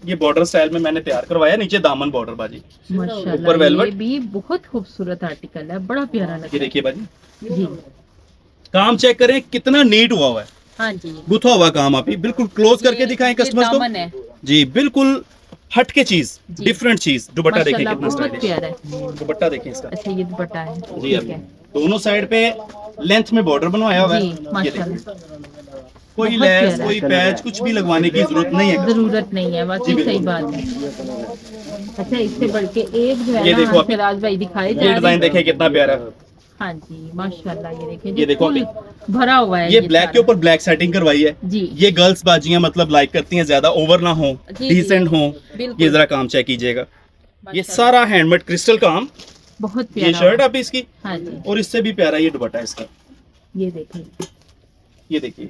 [SPEAKER 1] ये बॉर्डर स्टाइल में मैंने तैयार करवाया नीचे दामन बॉर्डर बाजी। ऊपर।
[SPEAKER 2] ये भी बहुत खूबसूरत आर्टिकल है बड़ा प्यारा लगा ये
[SPEAKER 1] देखिए बाजी।
[SPEAKER 2] जी।
[SPEAKER 1] काम चेक करें कितना नीट हुआ हुआ है।
[SPEAKER 2] हाँ जी।
[SPEAKER 1] गुथा हुआ काम आप बिल्कुल क्लोज करके दिखाएँ
[SPEAKER 2] ये
[SPEAKER 1] कस्टमर्स को जी बिल्कुल हट के चीज़ डिफरेंट चीज़ दुपट्टा देखिए कितना स्टाइलिश
[SPEAKER 2] है।
[SPEAKER 1] दुपट्टा देखिए इसका।
[SPEAKER 2] अच्छा ये दुपट्टा है।
[SPEAKER 1] जी
[SPEAKER 2] है।
[SPEAKER 1] दोनों साइड पे लेंथ में बॉर्डर बनवाया हुआ है। ये देखिए कोई लैस। कोई पैच कुछ भी लगवाने की ज़रूरत नहीं है।
[SPEAKER 2] ज़रूरत नहीं है
[SPEAKER 1] बिल्कुल।
[SPEAKER 2] सही बात है। अच्छा इससे बढ़ के एक जो है
[SPEAKER 1] ये देखो
[SPEAKER 2] फिराज भाई दिखाए जा
[SPEAKER 1] ये डिज़ाइन देखिए कितना प्यारा। है।
[SPEAKER 2] हाँ जी माशाल्लाह ये देखिए
[SPEAKER 1] ये देखो
[SPEAKER 2] भरा हुआ है
[SPEAKER 1] ये ब्लैक के ऊपर ब्लैक सेटिंग करवाई है।
[SPEAKER 2] जी।
[SPEAKER 1] ये गर्ल्स बाजियाँ मतलब लाइक करती हैं ज़्यादा ओवर ना हो। डिसेंट हो ये जरा काम चेक कीजिएगा। ये सारा हैंडमेड क्रिस्टल काम।
[SPEAKER 2] बहुत
[SPEAKER 1] ये शर्ट आप इसकी?
[SPEAKER 2] हाँ जी।
[SPEAKER 1] और इससे भी प्यारा ये दुपट्टा इसका।
[SPEAKER 2] ये देखिए।
[SPEAKER 1] ये देखिए।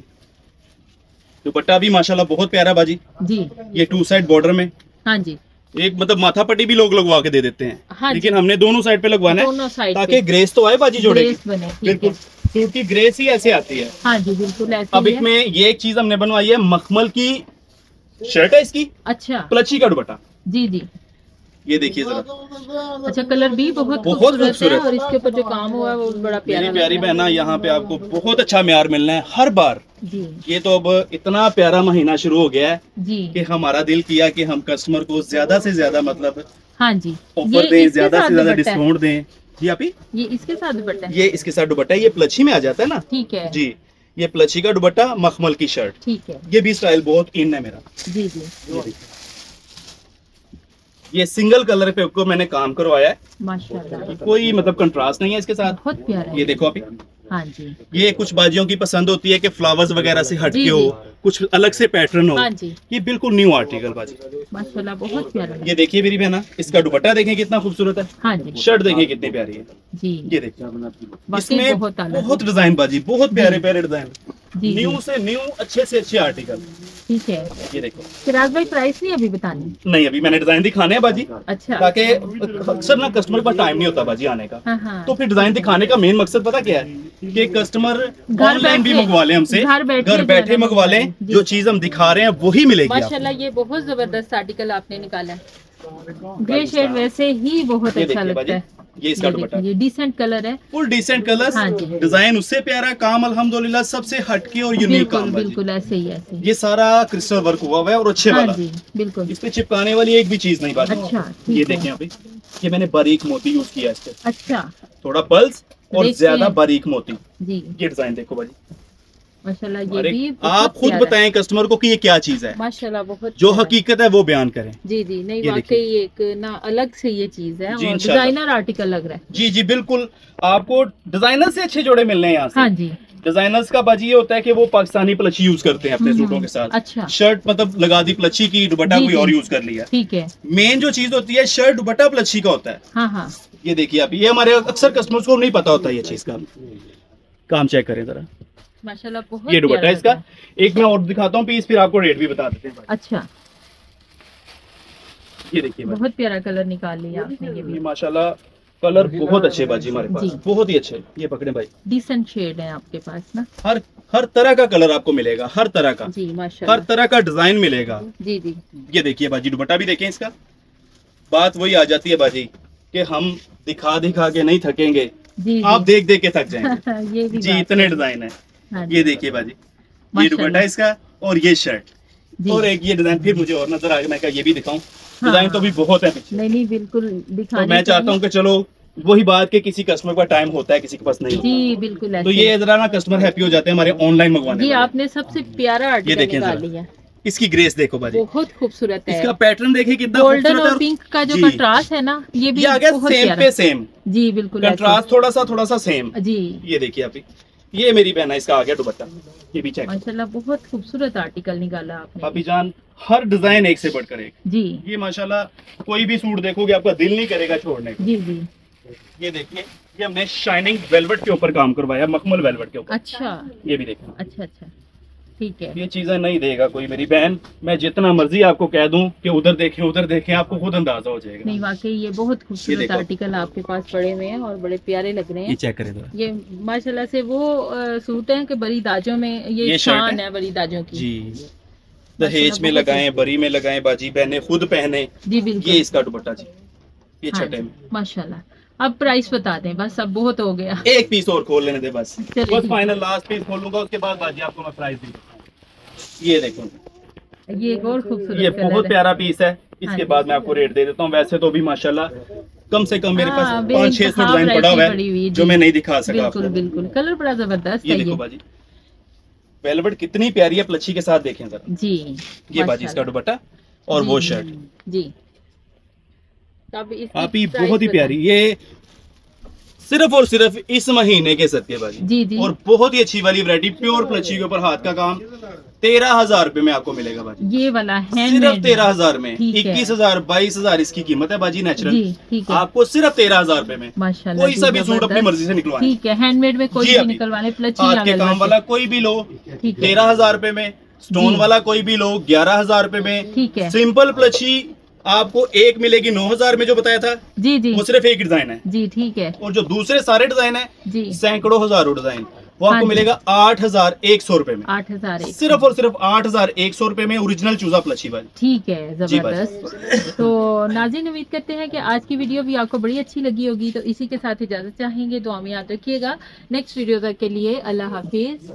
[SPEAKER 1] दुपट्टा भी माशाल्लाह बहुत प्यारा बाजी।
[SPEAKER 2] जी।
[SPEAKER 1] ये टू साइड बॉर्डर में।
[SPEAKER 2] हाँ जी।
[SPEAKER 1] एक मतलब माथा पट्टी भी लोग लगवा के दे देते हैं।
[SPEAKER 2] हाँ
[SPEAKER 1] लेकिन हमने दोनों साइड पे लगवाना है
[SPEAKER 2] दोनों साइड
[SPEAKER 1] ताकि ग्रेस तो आए बाजी जोड़े
[SPEAKER 2] ग्रेस बने
[SPEAKER 1] बिल्कुल। सूट की ग्रेस ही ऐसे आती है।
[SPEAKER 2] हाँ जी बिल्कुल
[SPEAKER 1] अब इसमें ये एक चीज़ हमने बनवाई है मखमल की शर्ट है इसकी।
[SPEAKER 2] अच्छा।
[SPEAKER 1] प्लची का दुपट्टा।
[SPEAKER 2] जी जी।
[SPEAKER 1] ये देखिए जरा।
[SPEAKER 2] अच्छा कलर भी बहुत
[SPEAKER 1] बहुत
[SPEAKER 2] खूबसूरत है और इसके ऊपर जो काम हुआ है वो बड़ा प्यारा
[SPEAKER 1] मेरी प्यारी बहना यहाँ पे आपको बहुत अच्छा म्यार मिलना है हर बार।
[SPEAKER 2] जी।
[SPEAKER 1] ये तो अब इतना प्यारा महीना शुरू हो गया है कि हमारा दिल किया कि हम कस्टमर को ज़्यादा से ज़्यादा मतलब
[SPEAKER 2] हाँ जी।
[SPEAKER 1] ऑफ़र दें ज़्यादा से ज़्यादा डिस्काउंट दें। जी आप
[SPEAKER 2] ये इसके साथ दुपट्टा
[SPEAKER 1] ये इसके साथ दुपट्टा है ये प्लछी में आ जाता है ना?
[SPEAKER 2] ठीक है।
[SPEAKER 1] जी। ये प्लछी का दुपट्टा मखमल की शर्ट
[SPEAKER 2] ठीक है।
[SPEAKER 1] ये भी स्टाइल बहुत इन है मेरा।
[SPEAKER 2] जी जी।
[SPEAKER 1] ये सिंगल कलर पे को मैंने काम करवाया है।
[SPEAKER 2] माशाल्लाह।
[SPEAKER 1] कोई मतलब कंट्रास्ट नहीं है इसके साथ।
[SPEAKER 2] बहुत प्यारा
[SPEAKER 1] ये देखो अभी
[SPEAKER 2] हाँ जी।
[SPEAKER 1] ये कुछ बाजियों की पसंद होती है कि फ्लावर्स वगैरह से हटके हो। कुछ अलग से पैटर्न हो।
[SPEAKER 2] हाँ
[SPEAKER 1] ये बिल्कुल न्यू आर्टिकल बाजी।
[SPEAKER 2] बहुत प्यारा
[SPEAKER 1] ये देखिए मेरी बहना इसका दुपट्टा देखें कितना खूबसूरत है।
[SPEAKER 2] हाँ जी।
[SPEAKER 1] शर्ट देखिए कितनी प्यारी है।
[SPEAKER 2] जी।
[SPEAKER 1] ये देखिए। इसमें
[SPEAKER 2] बहुत
[SPEAKER 1] बहुत डिज़ाइन बाजी बहुत प्यारे प्यारे डिज़ाइन न्यू से न्यू अच्छे से अच्छे आर्टिकल
[SPEAKER 2] ठीक है।
[SPEAKER 1] ये देखो।
[SPEAKER 2] फिराज भाई प्राइस नहीं अभी बतानी?
[SPEAKER 1] नहीं अभी मैंने डिज़ाइन दिखाने हैं बाजी।
[SPEAKER 2] अच्छा।
[SPEAKER 1] ताकि अक्सर ना कस्टमर के पास टाइम नहीं होता बाजी आने का।
[SPEAKER 2] हाँ हाँ।
[SPEAKER 1] तो फिर डिज़ाइन दिखाने का मेन मकसद पता क्या है? कि कस्टमर
[SPEAKER 2] घर
[SPEAKER 1] ऑनलाइन भी मंगवा ले हमसे।
[SPEAKER 2] घर बैठे
[SPEAKER 1] मंगवा लें।
[SPEAKER 2] जी।
[SPEAKER 1] चीज़ हम दिखा रहे हैं वही मिलेगी
[SPEAKER 2] माशाल्लाह ये बहुत ज़बरदस्त आर्टिकल आपने निकाला। है ग्रे शेड वैसे ही बहुत अच्छा लगता है।
[SPEAKER 1] ये इसका दुपट्टा।
[SPEAKER 2] ये डिसेंट कलर है।
[SPEAKER 1] फुल डिसेंट कलर्स
[SPEAKER 2] हाँ
[SPEAKER 1] डिज़ाइन उससे प्यारा काम अल्हम्दुलिल्लाह सबसे हटके और यूनिक काम
[SPEAKER 2] बिल्कुल ऐसे ही ऐसे
[SPEAKER 1] ये सारा क्रिस्टल वर्क हुआ हुआ है और अच्छे
[SPEAKER 2] हाँ
[SPEAKER 1] वाला।
[SPEAKER 2] बिल्कुल।
[SPEAKER 1] इस पे चिपकाने वाली एक भी चीज़ नहीं बाजी
[SPEAKER 2] अच्छा
[SPEAKER 1] ये। देखें अभी ये मैंने बारीक मोती यूज़ किया इस पे।
[SPEAKER 2] अच्छा।
[SPEAKER 1] थोड़ा पल्स और ज़्यादा बारीक मोती।
[SPEAKER 2] जी।
[SPEAKER 1] ये डिज़ाइन देखो बाजी
[SPEAKER 2] माशाल्लाह ये भी
[SPEAKER 1] आप खुद बताएँ कस्टमर को कि ये क्या चीज़ है।
[SPEAKER 2] माशाल्लाह बहुत
[SPEAKER 1] जो हकीकत है वो बयान करें।
[SPEAKER 2] जी जी नहीं
[SPEAKER 1] ये
[SPEAKER 2] वाकई एक ना अलग से ये चीज़ है
[SPEAKER 1] जी,
[SPEAKER 2] और डिज़ाइनर आर्टिकल लग रहा है।
[SPEAKER 1] जी जी बिल्कुल। आपको डिज़ाइनर से अच्छे जोड़े मिलने हैं यहाँ से।
[SPEAKER 2] हाँ जी।
[SPEAKER 1] डिजाइनर्स का बाजी ये होता है कि वो पाकिस्तानी प्लची यूज़ करते हैं अपने
[SPEAKER 2] हम्म,
[SPEAKER 1] सूटों के साथ।
[SPEAKER 2] अच्छा।
[SPEAKER 1] शर्ट मतलब लगा दी प्लची की दुपट्टा कोई और यूज़ कर लिया।
[SPEAKER 2] ठीक है।
[SPEAKER 1] मेन जो चीज़ होती है शर्ट दुपट्टा प्लची का होता है।
[SPEAKER 2] हाँ हाँ।
[SPEAKER 1] ये देखिए आप ये हमारे अक्सर कस्टमर्स को नहीं पता होता ये चीज़ का। काम चेक करें जरा।
[SPEAKER 2] माशाल्लाह बहुत
[SPEAKER 1] ये दुपट्टा
[SPEAKER 2] प्यारा
[SPEAKER 1] इसका।
[SPEAKER 2] है।
[SPEAKER 1] एक मैं और दिखाता हूँ पीस फिर आपको रेट भी बता देते हैं
[SPEAKER 2] अच्छा।
[SPEAKER 1] ये देखिए
[SPEAKER 2] बहुत प्यारा कलर निकाल लिया आपने ये भी।
[SPEAKER 1] माशाल्लाह कलर बहुत अच्छे बाजी हमारे पास। बहुत ही अच्छे। ये पकड़े भाई।
[SPEAKER 2] डिसेंट शेड है आपके पास ना।
[SPEAKER 1] हर हर तरह का कलर आपको मिलेगा हर तरह का।
[SPEAKER 2] जी
[SPEAKER 1] हर तरह का डिज़ाइन मिलेगा।
[SPEAKER 2] जी जी।
[SPEAKER 1] ये देखिए बाजी दुपट्टा भी देखें इसका। बात वही आ जाती है बाजी कि हम दिखा दिखा के नहीं थकेंगे।
[SPEAKER 2] जी
[SPEAKER 1] आप
[SPEAKER 2] जी।
[SPEAKER 1] देख देख के थक जाएँगे।
[SPEAKER 2] ये
[SPEAKER 1] जी इतने डिज़ाइन है
[SPEAKER 2] हाँ।
[SPEAKER 1] ये देखिए बाजी ये दुपट्टा इसका और ये शर्ट। और एक ये डिज़ाइन फिर मुझे और नज़र आ गया मैं ये भी दिखाऊँ।
[SPEAKER 2] हाँ।
[SPEAKER 1] डिज़ाइन तो भी बहुत है
[SPEAKER 2] नहीं नहीं बिल्कुल
[SPEAKER 1] तो मैं चाहता हूँ कि चलो वही बात के किसी कस्टमर का टाइम होता है किसी के पास नहीं होता।
[SPEAKER 2] जी बिल्कुल
[SPEAKER 1] तो ये जरा ना कस्टमर हैप्पी हो जाते हैं हमारे ऑनलाइन मंगवाने
[SPEAKER 2] जी आपने सबसे प्यारा आर्टिकल
[SPEAKER 1] देखें
[SPEAKER 2] निकाल
[SPEAKER 1] जरा।
[SPEAKER 2] लिया
[SPEAKER 1] इसकी ग्रेस देखो बाजी
[SPEAKER 2] बहुत खूबसूरत है।
[SPEAKER 1] इसका पैटर्न देखिए कितना
[SPEAKER 2] गोल्डन और पिंक का जो। कंट्रास्ट है ना ये भी
[SPEAKER 1] ये आ गया सेम पे सेम
[SPEAKER 2] जी बिल्कुल।
[SPEAKER 1] कंट्रास्ट थोड़ा सा थोड़ा सा सेम
[SPEAKER 2] जी।
[SPEAKER 1] ये देखिए आप ये मेरी बहन है इसका आ गया दुपट्टा। ये भी चेक
[SPEAKER 2] माशाल्लाह बहुत खूबसूरत आर्टिकल निकाला आपने।
[SPEAKER 1] भाभी जान हर डिज़ाइन एक से बढ़कर एक।
[SPEAKER 2] जी।
[SPEAKER 1] ये माशाल्लाह कोई भी सूट देखोगे आपका दिल नहीं करेगा छोड़ने का।
[SPEAKER 2] जी जी।
[SPEAKER 1] ये देखिए ये हमने शाइनिंग वेलवेट के ऊपर काम करवाया मखमल वेलवेट के ऊपर।
[SPEAKER 2] अच्छा।
[SPEAKER 1] ये भी देखिए।
[SPEAKER 2] अच्छा अच्छा। ठीक है।
[SPEAKER 1] ये चीज़ें नहीं देगा कोई मेरी बहन। मैं जितना मर्ज़ी आपको कह दूँ कि उधर देखें उधर देखें आपको खुद अंदाज़ा हो जाएगा।
[SPEAKER 2] नहीं वाकई ये बहुत खूबसूरत आर्टिकल आपके पास पड़े हुए हैं और बड़े प्यारे लग रहे
[SPEAKER 1] ये
[SPEAKER 2] हैं
[SPEAKER 1] चेक करें
[SPEAKER 2] ये माशाल्लाह से वो सूट हैं कि बड़ी दाजों में ये,
[SPEAKER 1] ये
[SPEAKER 2] शान
[SPEAKER 1] है।
[SPEAKER 2] बड़ी दाजों की।
[SPEAKER 1] जी। दहेज में लगाएँ बरी में लगाएँ बाजी बहने खुद पहने।
[SPEAKER 2] जी बिल्कुल।
[SPEAKER 1] ये इसका दुपट्टा जी। ये
[SPEAKER 2] हाँ
[SPEAKER 1] छठे में।
[SPEAKER 2] माशाल्लाह। अब प्राइस बता दें बस अब बहुत हो गया।
[SPEAKER 1] एक पीस और खोल लेने दे बस। बस फाइनल लास्ट पीस खोलूँगा उसके बाद बाजी आपको मैं प्राइस दी ये देखो।
[SPEAKER 2] ये एक और खूबसूरत
[SPEAKER 1] ये बहुत प्यारा पीस है।
[SPEAKER 2] हाँ
[SPEAKER 1] इसके
[SPEAKER 2] जी।
[SPEAKER 1] बाद मैं आपको रेट दे देता हूँ। वैसे तो भी माशाल्लाह कम से कम मेरे
[SPEAKER 2] हाँ,
[SPEAKER 1] पास पाँच छह सौ डिज़ाइन पड़ा हुआ है
[SPEAKER 2] है,
[SPEAKER 1] जो मैं नहीं दिखा सका
[SPEAKER 2] बिल्कुल बिल्कुल। कलर बड़ा ज़बरदस्त
[SPEAKER 1] ये देखो बाजी। वेलवेट कितनी प्यारी है प्लच्छी के साथ देखें जरा।
[SPEAKER 2] जी
[SPEAKER 1] ये बाजी इसका दुपट्टा और वो शर्ट
[SPEAKER 2] जी।
[SPEAKER 1] ही बहुत ही प्यारी ये सिर्फ़ और सिर्फ़ इस महीने के सत्य बाजी
[SPEAKER 2] जी जी।
[SPEAKER 1] और बहुत ही अच्छी वाली वैरायटी प्योर प्लच्छी के ऊपर हाथ का काम तेरह हज़ार रुपए में आपको मिलेगा बाजी
[SPEAKER 2] ये वाला है
[SPEAKER 1] सिर्फ़ तेरह हज़ार में इक्कीस हज़ार बाईस हज़ार इसकी कीमत है बाजी नेचुरल
[SPEAKER 2] जी ठीक है।
[SPEAKER 1] आपको सिर्फ़ तेरह हज़ार रुपए में
[SPEAKER 2] माशाल्लाह
[SPEAKER 1] कोई सा भी सूट अपनी मर्ज़ी से निकलवाए।
[SPEAKER 2] ठीक है हैंडमेड में कोई भी निकलवाने प्लची
[SPEAKER 1] हाथ के काम वाला कोई भी लो तेरह हज़ार रुपए में स्टोन वाला कोई भी लो ग्यारह हज़ार रूपए में सिंपल प्लची आपको एक मिलेगी नौ हज़ार में जो बताया था
[SPEAKER 2] जी जी।
[SPEAKER 1] वो सिर्फ़ एक डिज़ाइन है।
[SPEAKER 2] जी ठीक है।
[SPEAKER 1] और जो दूसरे सारे डिज़ाइन है
[SPEAKER 2] जी।
[SPEAKER 1] सैकड़ों हज़ारों डिज़ाइन वो
[SPEAKER 2] हाँ
[SPEAKER 1] आपको मिलेगा आठ हज़ार एक सौ रूपए में।
[SPEAKER 2] आठ हज़ार
[SPEAKER 1] सिर्फ़ और सिर्फ़ आठ हज़ार एक सौ रूपए में ओरिजिनल चूजा प्लची वाली
[SPEAKER 2] ठीक है ज़बरदस्त। तो नाजिन उम्मीद करते हैं कि आज की वीडियो भी आपको बड़ी अच्छी लगी होगी तो इसी के साथ इजाज़त चाहेंगे दुआ में याद रखिएगा। नेक्स्ट वीडियो तक के लिए अल्लाह हाफिज।